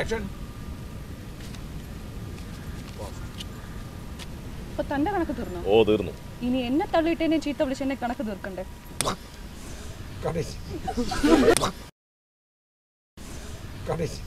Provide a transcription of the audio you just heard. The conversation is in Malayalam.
ആക്ഷൻ അപ്പൊ തന്റെ കണക്ക് തീർന്നു? ഓ തീർന്നു. ഇനി എന്നെ തള്ളിയിട്ടേനെ ചീത്ത വിളിച്ച് എന്നെ കണക്ക് തീർക്കണ്ടേ? കടേശ് കടേശ്